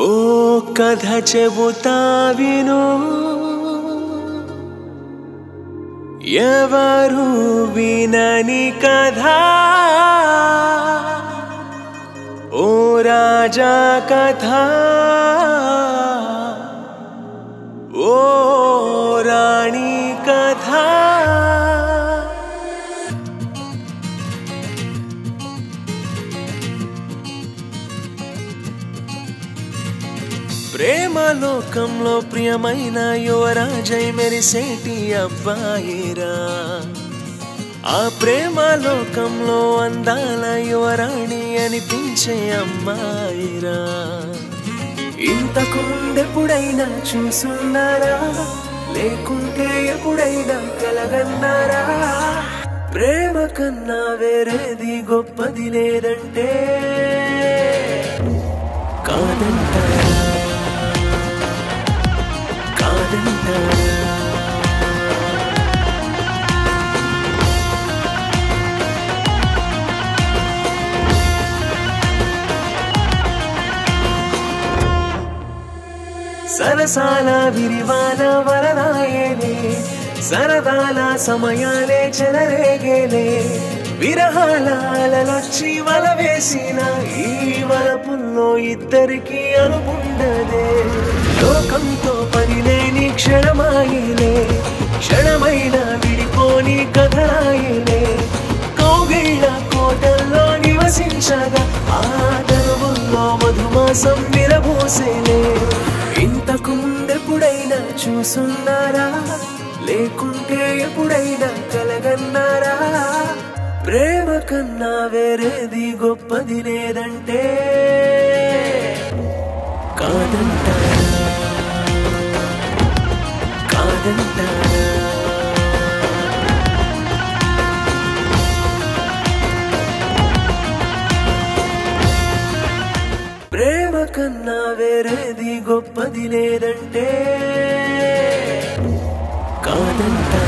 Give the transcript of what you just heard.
ఓ కథ చెబుతా విను ఎవరు వినని కథ ఓ రాజా కథ ప్రేమ లోకంలో ప్రియమైన యువరాజై మెరిసేటి అబ్బాయిరా. ఆ ప్రేమ లోకంలో అందాల యువరాణి అనిపించే అమ్మాయిరా. ఇంతకు ముందెప్పుడైనా చూసున్నారా? లేకుంటే ఎప్పుడైనా కలగన్నారా? ప్రేమ కన్నా వేరేది గొప్పది లేదంటే సరసాల విరివాన వరనాయేలే సరదాల సమయాలే చెలరేగేలే విరహాల అలలొచ్చి వల వేసిన ఈ వరపుల్లో ఇద్దరికి అనుకుండదే. లోకంతో పని క్షణమాయిలే క్షణమైన విడిపోని కథరాయిలే కౌగిళ్ళ కోటల్లో నివసించగా ఆ తరువుల్లో మధుమాసం విరబోసేలే ఇంతకు ముందెప్పుడైనా చూసున్నారా? లేకుంటే ఎప్పుడైనా కలగన్నారా? ప్రేమ కన్నా వేరేది గొప్పది లేదంటే. కాదంటారా? కన్నా వేరేది గొప్పది లేదంటే కాదంటా